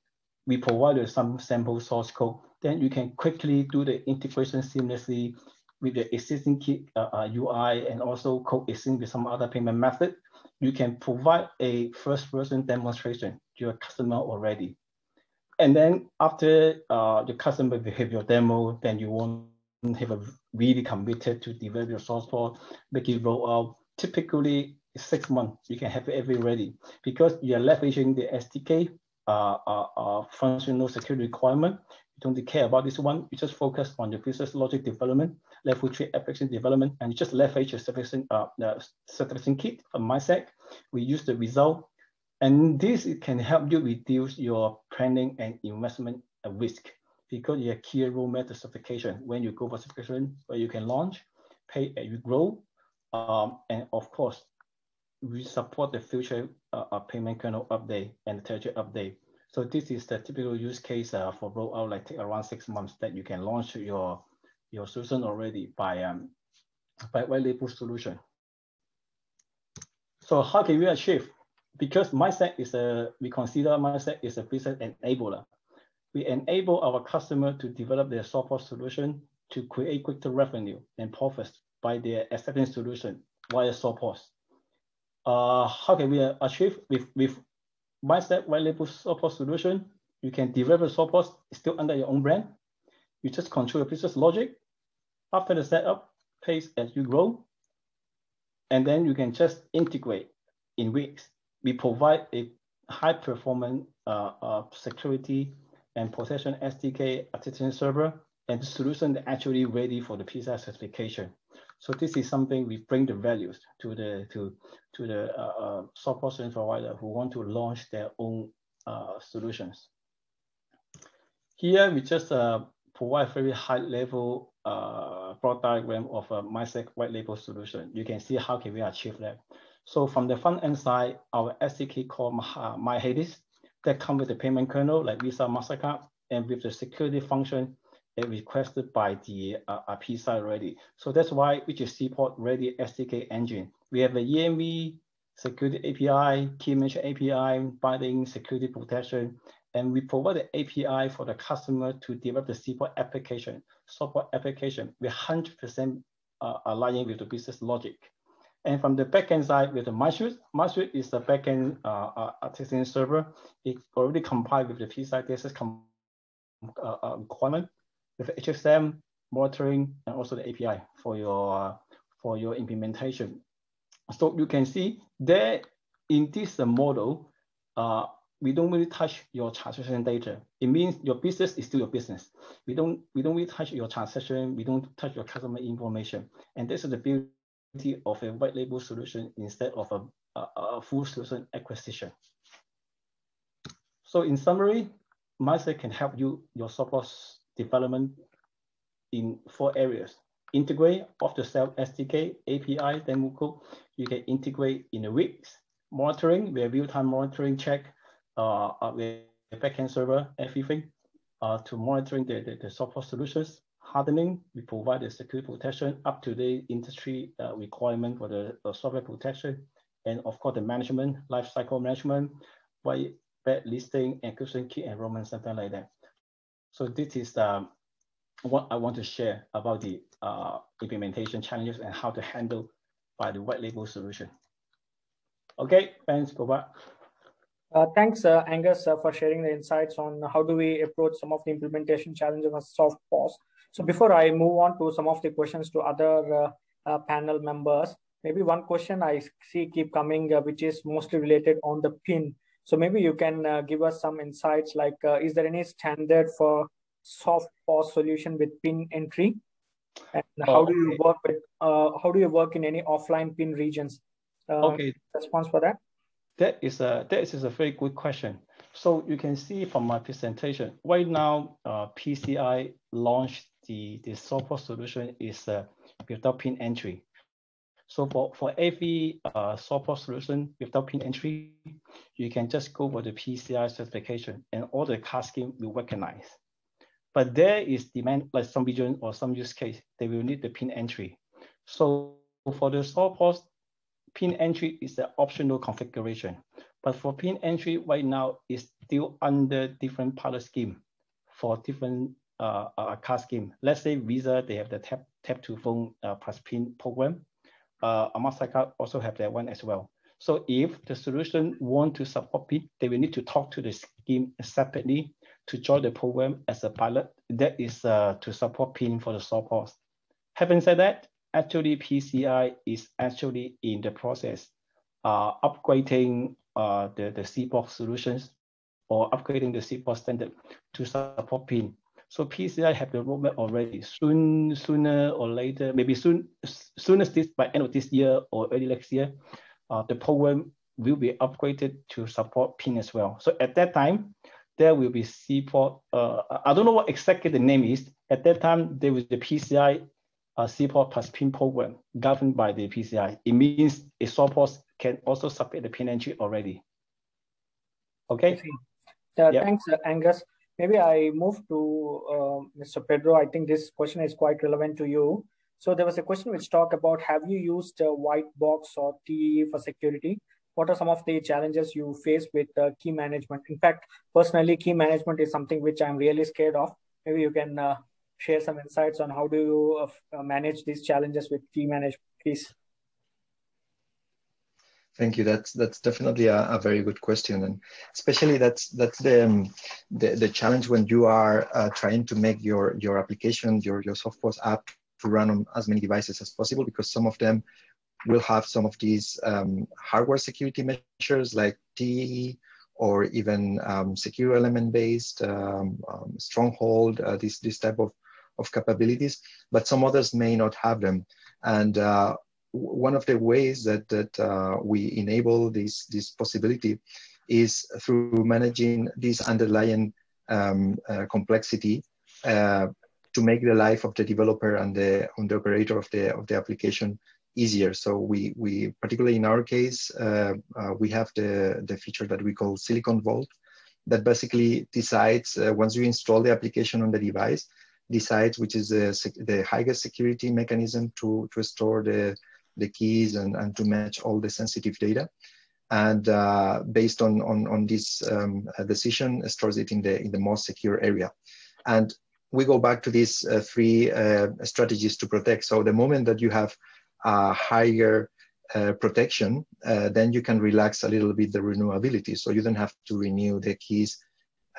we provide some sample source code. Then you can quickly do the integration seamlessly with the existing kit uh, uh, UI and also coexisting with some other payment method. You can provide a first version demonstration your customer already. And then after uh, the customer behavior demo, then you won't have a really committed to develop your source code, make it roll out. Typically six months, you can have every ready because you're leveraging the SDK uh, uh, uh, functional security requirement. You don't care about this one. You just focus on the business logic development, level three application development, and you just leverage your certification, uh, the certification kit from Minesec. We use the result, and this can help you reduce your planning and investment risk because you have key role method certification. When you go for certification, where you can launch, pay as you grow, um, and of course, we support the future uh, payment kernel update and the territory update. So this is the typical use case uh, for rollout, like take around six months that you can launch your your solution already by um by white label solution. So how can we achieve? Because Minesec is a we consider Minesec is a business enabler. We enable our customer to develop their software solution to create quicker revenue and profits by their acceptance solution via support uh, how can we achieve with, with Minesec white support solution? You can develop a support still under your own brand. You just control your business logic. After the setup, pace as you grow. And then you can just integrate in weeks. We provide a high performance uh, uh, security and possession SDK attestation server and solution actually ready for the PCI certification. So this is something we bring the values to the to to the uh, uh, software solution provider who want to launch their own uh, solutions. Here we just uh, provide very high level uh, broad diagram of a Minesec white label solution. You can see how can we achieve that. So from the front end side, our SDK called MyHades that come with the payment kernel like Visa, MasterCard, and with the security function requested by the uh, uh PCI already. So that's why which is CPOC ready SDK engine. We have a EMV, security API, key management API, binding security protection, and we provide the API for the customer to develop the CPOC application, software application with 100% uh, aligning with the business logic. And from the backend side, with the MySuite, MySuite is the backend uh, uh, testing server. It already complied with the PCI DSS uh, uh, requirement with HSM monitoring and also the API for your for your implementation. So you can see that in this model, uh, we don't really touch your transaction data. It means your business is still your business. We don't we don't really touch your transaction. We don't touch your customer information. And this is the beauty of a white label solution instead of a, a, a full solution acquisition. So in summary, Minesec can help you your software development in four areas. Integrate off-the-shelf SDK, API, demo code. You can integrate in the weeks. Monitoring, we have real-time monitoring check uh, uh with backend server, everything uh, to monitoring the, the, the, software solutions. Hardening, we provide the security protection up to the industry uh, requirement for the uh, software protection. And of course, the management, lifecycle management, white bad listing, encryption key enrollment, something like that. So this is um, what I want to share about the uh, implementation challenges and how to handle by the white label solution. Okay, thanks, go back. Uh, thanks, uh, Angus, uh, for sharing the insights on how do we approach some of the implementation challenges of soft POS. So before I move on to some of the questions to other uh, uh, panel members, maybe one question I see keep coming, uh, which is mostly related on the PIN. So maybe you can give us some insights like, is there any standard for soft POS solution with pin entry? And how do you work with uh, how do you work in any offline pin regions? Okay. Response for that? That is a that is a very good question. So you can see from my presentation right now, uh, PCI launched the the software solution is uh, without pin entry. So for, for every uh, software solution without pin entry, you can just go for the PCI certification and all the card scheme will recognize. But there is demand, like some region or some use case, they will need the pin entry. So for the soft POS, pin entry is an optional configuration. But for pin entry right now it's still under different pilot scheme for different uh, uh, card scheme. Let's say Visa, they have the tap, tap to phone uh, plus pin program. Uh, Mastercard also have that one as well. So if the solution want to support PIN, they will need to talk to the scheme separately to join the program as a pilot. That is uh, to support PIN for the support. Having said that, actually PCI is actually in the process uh, upgrading uh, the, the CPOC solutions or upgrading the CPOC standard to support PIN. So PCI have the roadmap already. Soon, sooner or later, maybe soon, soon as this by end of this year or early next year, uh, the program will be upgraded to support PIN as well. So at that time, there will be CPOC. Uh, I don't know what exactly the name is. At that time, there was the PCI uh, CPOC plus PIN program governed by the PCI. It means a software can also support the PIN entry already. Okay. Uh, yep. Thanks, uh, Angus. Maybe I move to uh, Mr. Pedro. I think this question is quite relevant to you. So there was a question which talked about, have you used a white box or TEE for security? What are some of the challenges you face with uh, key management? In fact, personally, key management is something which I'm really scared of. Maybe you can uh, share some insights on how do you uh, uh manage these challenges with key management, please. Thank you. That's that's definitely a, a, very good question, and especially that's that's the um, the, the, challenge when you are uh, trying to make your your application, your your software app to run on as many devices as possible because some of them will have some of these um, hardware security measures like TEE or even um, secure element based um, um, stronghold, uh, this, this type of, of capabilities, but some others may not have them. And uh, one of the ways that, that uh, we enable this, this possibility is through managing this underlying um, uh, complexity uh, to make the life of the developer and the, and the operator of the, of the application easier. So we, we particularly in our case, uh, uh, we have the, the feature that we call Silicon Vault that basically decides uh, once you install the application on the device, decides which is the, highest security mechanism to, to store the, the keys and, and to match all the sensitive data. And uh, based on, on, on this um, decision, stores it in the, in the most secure area. And we go back to these uh, three uh, strategies to protect. So the moment that you have a higher uh, protection, uh, then you can relax a little bit the renewability. So you don't have to renew the keys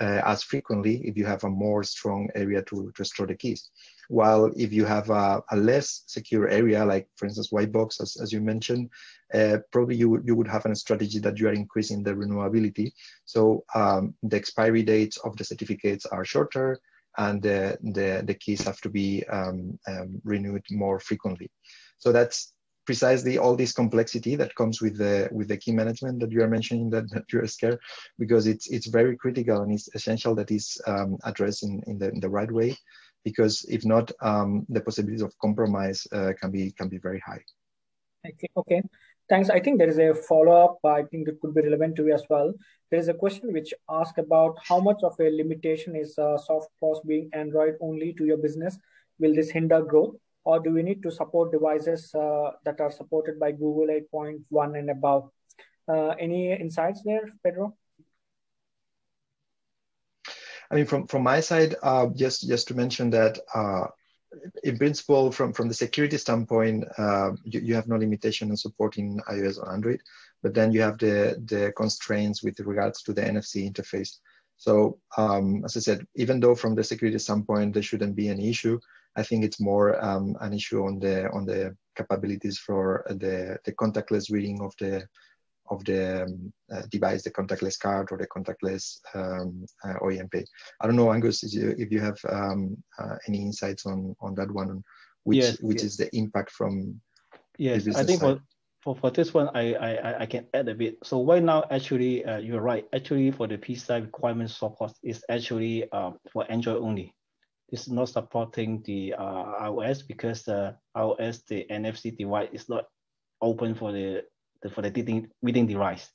as frequently if you have a more strong area to, to store the keys. While if you have a, a less secure area, like for instance, white box, as, as you mentioned, uh, probably you, you would have a strategy that you are increasing the renewability. So um, the expiry dates of the certificates are shorter, and the, the, the keys have to be um, um, renewed more frequently. So that's precisely all this complexity that comes with the with the key management that you are mentioning that, that you're scared because it's it's very critical and it's essential that is um, addressed in, in the, in the right way because if not um, the possibilities of compromise uh, can be can be very high okay okay Thanks. I think there is a follow-up. I think it could be relevant to you as well. There is a question which asks about how much of a limitation is uh, soft POS being Android only to your business? Will this hinder growth? Or do we need to support devices uh, that are supported by Google 8.1 and above? Uh, any insights there, Pedro? I mean, from, from my side, uh, just, just to mention that uh, in principle, from, from the security standpoint, uh, you, you, have no limitation on supporting iOS or Android, but then you have the, the constraints with regards to the NFC interface. So um, as I said, even though from the security standpoint, there shouldn't be any issue, I think it's more um, an issue on the on the capabilities for the, the contactless reading of the of the um, uh, device, the contactless card or the contactless um, uh, OEM Pay. I don't know, Angus, you, if you have um, uh, any insights on on that one, which yes, which yes. is the impact from. Yes, I think for, for for this one, I, I I can add a bit. So right now, actually, uh, you're right. Actually, for the PCI requirement support is actually um, for Android only. It's not supporting the uh, iOS because the iOS the NFC device is not open for the the, for the reading, reading device.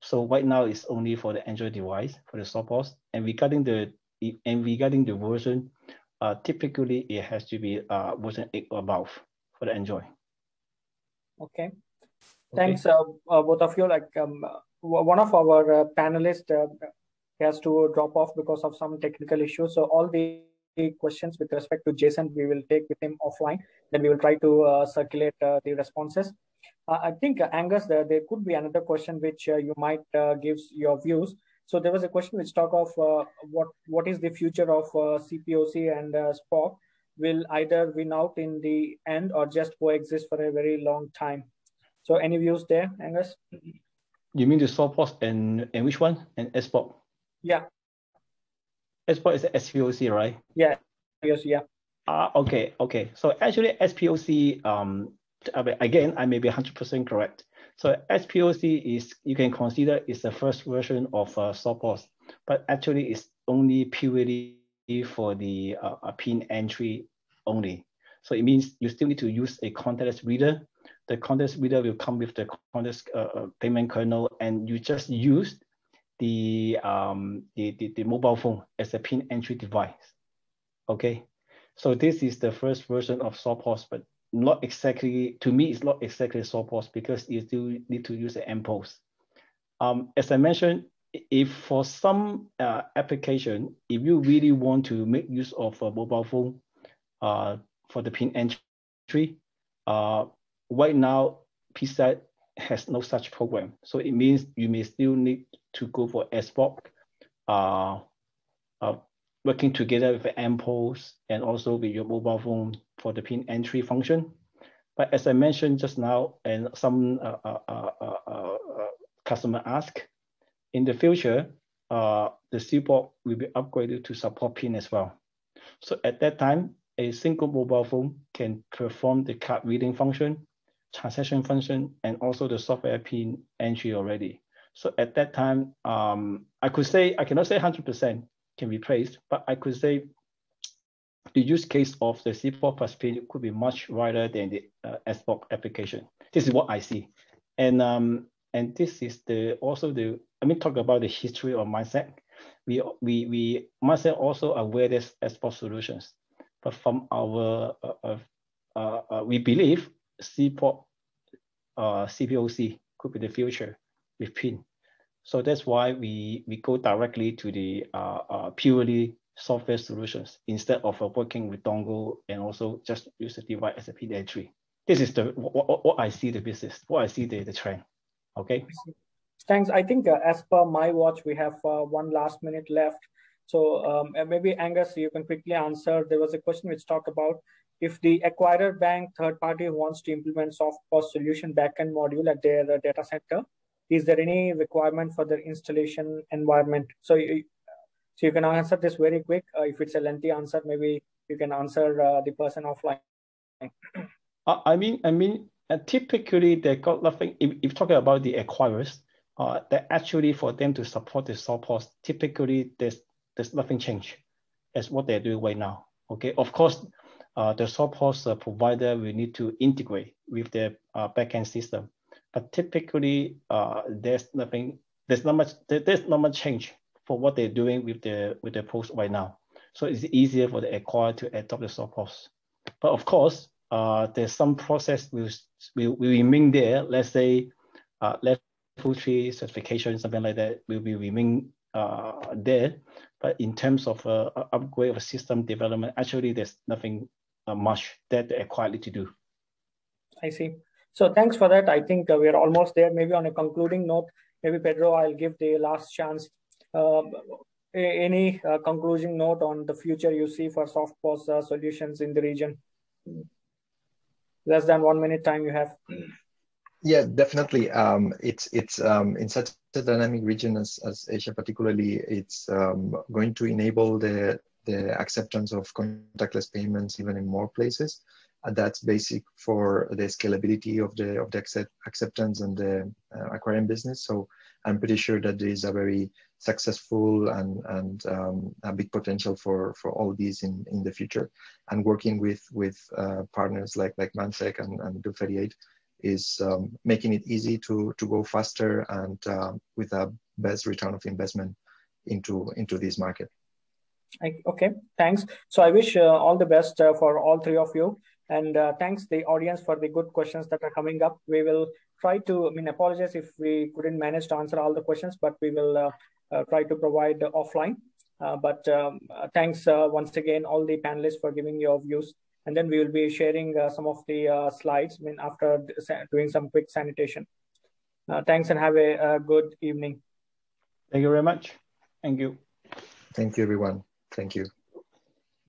So right now it's only for the Android device for the support. And regarding the and regarding the version, uh, typically it has to be uh, version eight or above for the Android. Okay. Thanks, okay. Uh, uh, both of you. Like, um, one of our uh, panelists uh, has to drop off because of some technical issues. So all the questions with respect to Jason, we will take with him offline. Then we will try to uh, circulate uh, the responses. Uh, I think Angus, there, there could be another question which you might give your views. So there was a question which talk of what what is the future of CPOC and SPOC will either win out in the end or just coexist for a very long time. So any views there, Angus? You mean the soft POS and, and which one? And SPOC? Yeah. SPOC is SPOC, right? Yeah. Yes, yeah. Uh, okay, okay. So actually SPOC, um, again, I may be 100% correct. So SPOC is, you can consider is the first version of uh, soft POS, but actually it's only purely for the uh, pin entry only. So it means you still need to use a contactless reader. The contactless reader will come with the contactless uh, uh, payment kernel, and you just use the, um, the, the, the mobile phone as a pin entry device. Okay, so this is the first version of soft POS, but not exactly, to me, it's not exactly soft POS because you still need to use the MPOS. Um, as I mentioned, if for some uh, application, if you really want to make use of a mobile phone uh, for the pin entry, uh, right now PCI has no such program. So it means you may still need to go for SPOC, uh, uh, working together with the MPOS and also with your mobile phone for the pin entry function. But as I mentioned just now, and some uh, uh, uh, uh, customer ask, in the future, the SPOC will be upgraded to support PIN as well. So at that time, a single mobile phone can perform the card reading function, transaction function, and also the software PIN entry already. So at that time, um, I could say, I cannot say 100% can be placed, but I could say the use case of the SPOC plus PIN could be much wider than the uh, SPOC application. This is what I see. And um, and this is the also the I mean talk about the history of Minesec. We we we Minesec also aware there's SPOC solutions, but from our uh, uh, uh, uh we believe CPOC uh, CPOC could be the future with PIN. So that's why we we go directly to the uh, uh, purely software solutions instead of uh, working with dongle and also just use the device as a PIN entry. This is the what, what I see the business, what I see the, the trend. Okay. Thanks. I think uh, as per my watch, we have uh, one last minute left. So um, maybe Angus, you can quickly answer. There was a question which talked about if the acquirer bank third party wants to implement soft POS solution backend module at their uh, data center, is there any requirement for the installation environment? So you, so you can answer this very quick. Uh, if it's a lengthy answer, maybe you can answer uh, the person offline. I mean, I mean, and typically, they got nothing. If, if talking about the acquirers, uh, that actually for them to support the support, typically there's there's nothing change as what they're doing right now. Okay, of course, uh, the support uh, provider will need to integrate with their uh, backend system, typically uh, there's nothing. There's not much. There's not much change for what they're doing with the with the post right now. So it's easier for the acquirer to adopt the soft post. But of course, uh, there's some process will, will, will remain there. Let's say uh, level three certification, something like that will be remain uh, there. But in terms of uh, upgrade of system development, actually there's nothing uh, much that they required to do. I see. So thanks for that. I think uh, we're almost there. Maybe on a concluding note, maybe Pedro, I'll give the last chance. Uh, any uh, concluding note on the future you see for soft POS uh, solutions in the region? less than one minute time you have yeah definitely um, it's it's um, in such a dynamic region as, as asia particularly it's um, going to enable the the acceptance of contactless payments even in more places that's basic for the scalability of the of the accept, acceptance and the uh, acquiring business. So i'm pretty sure that there is a very successful and and um, a big potential for for all these in in the future. And working with with uh, partners like like Minesec and and Build 38 is um, making it easy to to go faster and uh, with a best return of investment into into this market. Okay thanks. So i wish uh, all the best uh, for all three of you And uh, thanks the audience for the good questions that are coming up. We will try to, I mean, apologize if we couldn't manage to answer all the questions, but we will uh, uh, try to provide offline. Uh, but um, uh, thanks uh, once again, all the panelists for giving your views. And then we will be sharing some of the slides I mean, after doing some quick sanitation. thanks and have a, a good evening. Thank you very much. Thank you. Thank you, everyone. Thank you.